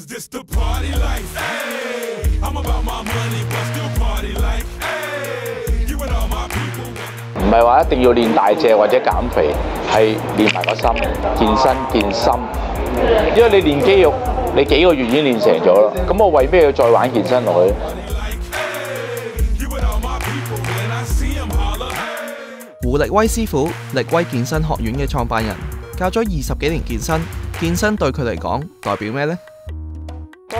Cause this the party life. Hey, I'm about my money, but still party like. Hey, you and all my people. 唔系话一定要练大只或者减肥，系练埋个心，健身健心。因为你练肌肉，你几个月已经练成咗啦。咁我为咩要再玩健身落去？ You and all my people. When I see 'em holler. Hey. 胡力威师傅，力威健身学院嘅创办人，教咗二十几年健身。健身对佢嚟讲代表咩呢？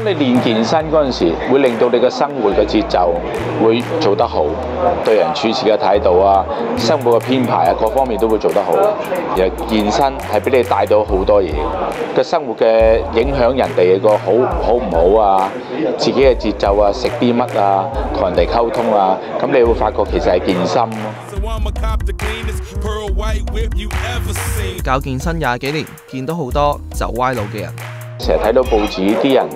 當你練健身嗰陣時，會令到你嘅生活嘅節奏會做得好，對人處事嘅態度啊、生活嘅編排啊，各方面都會做得好。其實健身係俾你帶到好多嘢嘅生活嘅影響，人哋個好好唔好啊，自己嘅節奏啊，食啲乜啊，同人哋溝通啊，咁你會發覺其實係健身.教健身廿幾年，見到好多走歪路嘅人。成日睇到報紙啲人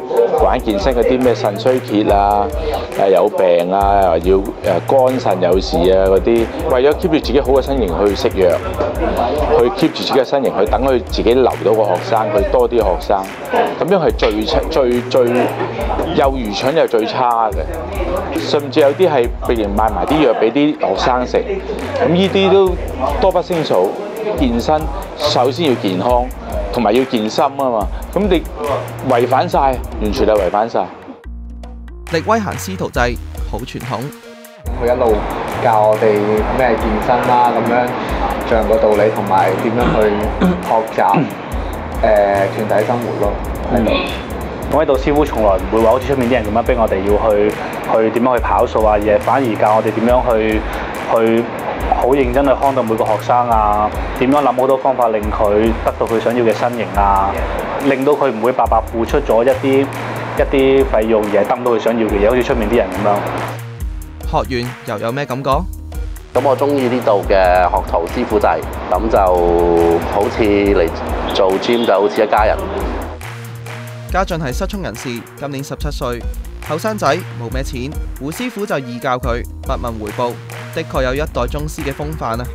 玩健身嗰啲咩腎衰竭啊、誒有病啊，要誒肝腎有事啊嗰啲，為咗 keep 住自己好嘅身形去食藥，去 keep 住自己嘅身形，去等佢自己留到個學生，去多啲學生，咁樣係最最最又愚蠢又最差嘅，甚至有啲係譬如賣埋啲藥俾啲學生食，咁呢啲都多不勝數。健身首先要健康。同埋要健身啊嘛，咁你違反晒，完全係違反晒。力威行師徒制，好傳統。佢一路教我哋咩健身啦，咁樣像個道理同埋點樣去學習 誒、呃、團體生活咯喺度。咁喺度師傅從來唔會話好似出面啲人咁樣逼我哋要去去點樣去跑數啊，而係反而教我哋點樣去去好認真去看待每個學生啊，點樣諗好多方法令佢得到佢想要嘅身形啊，令到佢唔會白白付出咗一啲一啲費用，而係得到佢想要嘅嘢，好似出面啲人咁樣。學完又有咩感覺？咁我中意呢度嘅學徒師傅制，咁就好似嚟做 gym 就好似一家人。家俊係失聰人士，今年十七歲，後生仔冇咩錢，胡師傅就義教佢，不問回報，的確有一代宗師嘅風范啊！